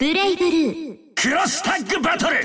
ブレイブルー。クロスタッグバトル。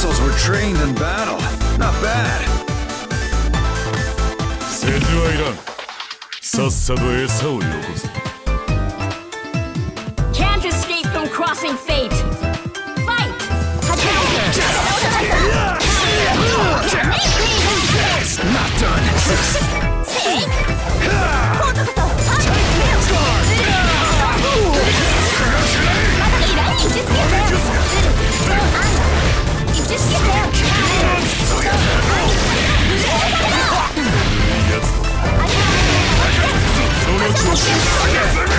Looks like your muscles were trained in battle. Not bad. 世辞はいらんさっさと餌をよこせ Can't escape from crossing fate Fight 始めます Not done. Revolution!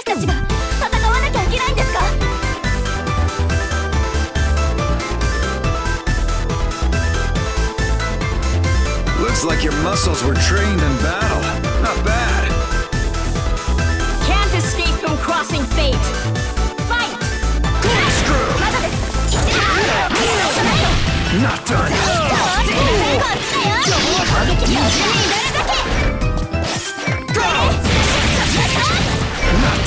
私たちが戦わなきゃいけないんですか？Looks like your muscles were trained in battle. Not bad. Can't escape from crossing fate. Fight! Not done! 反撃を受けに至るだけ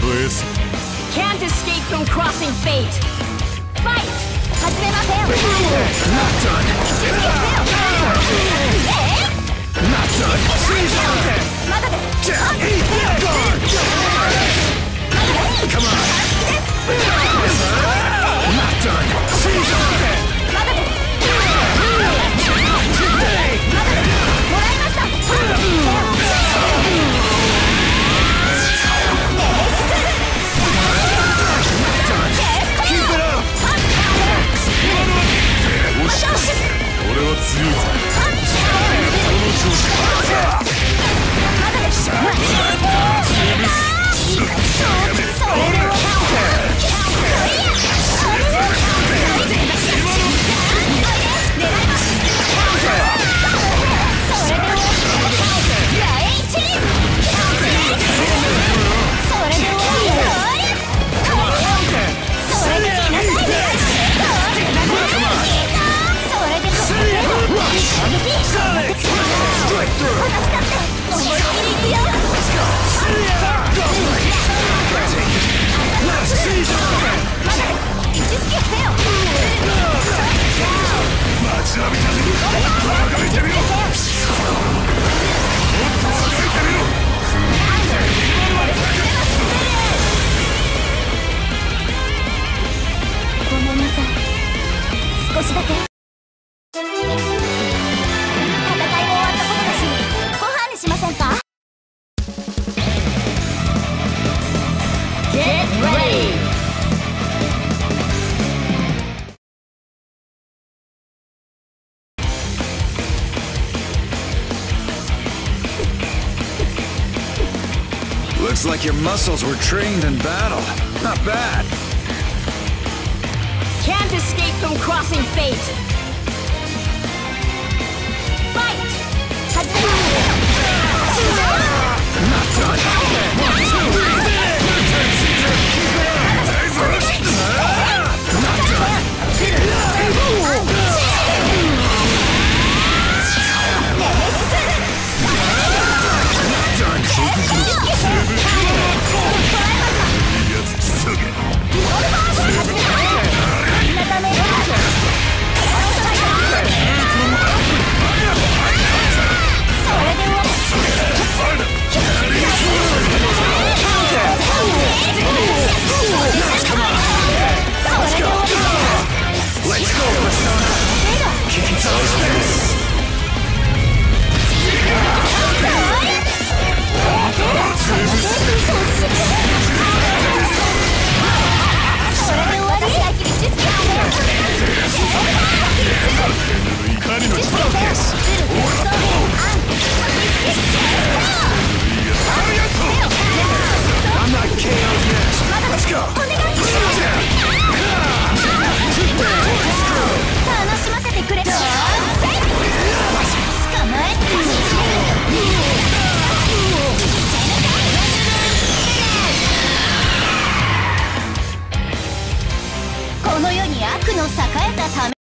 Bliss. Looks like your muscles were trained in battle. Not bad. Can't escape from crossing fate. Fight! Not done. お願いくれこの世に悪の栄えたため。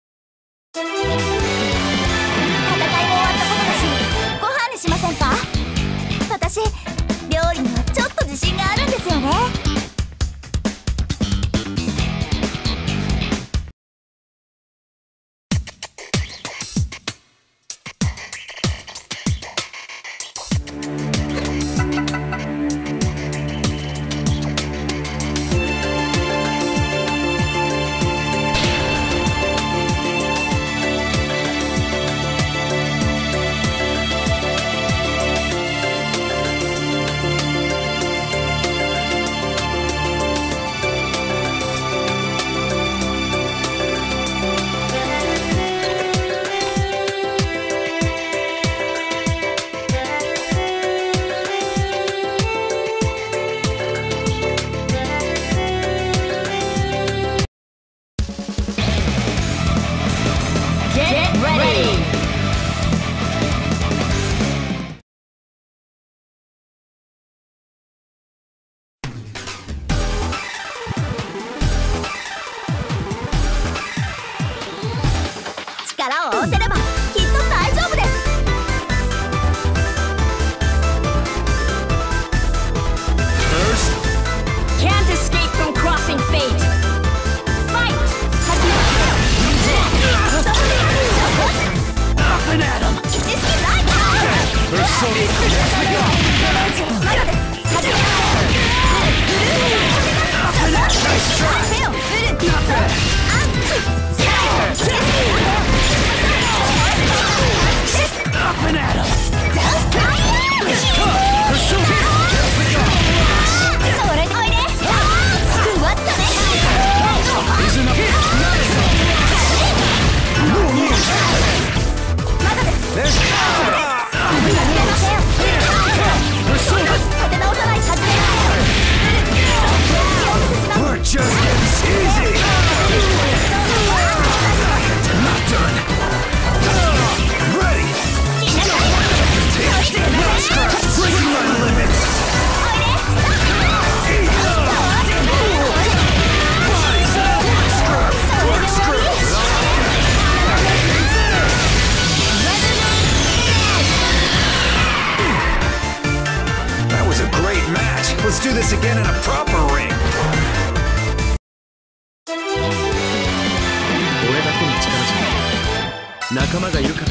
仲間がいるから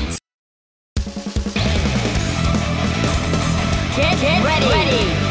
Get ready.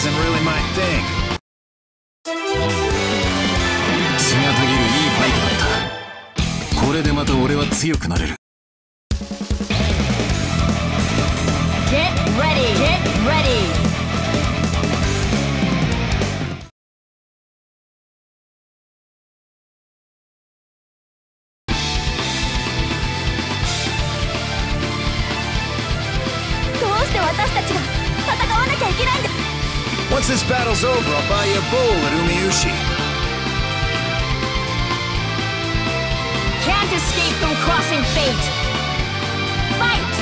isn't really my thing. 血がたぎるいいファイトだったこれでまた俺は強くなれる escape from crossing fate. Fight!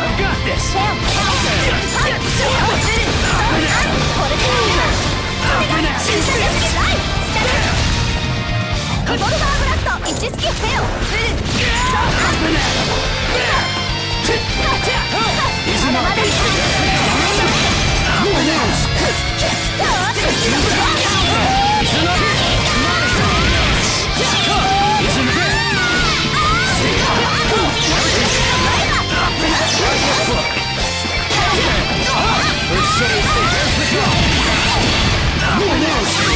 I've got this! Revolver Blast! 一式フェオ危ない Who knows?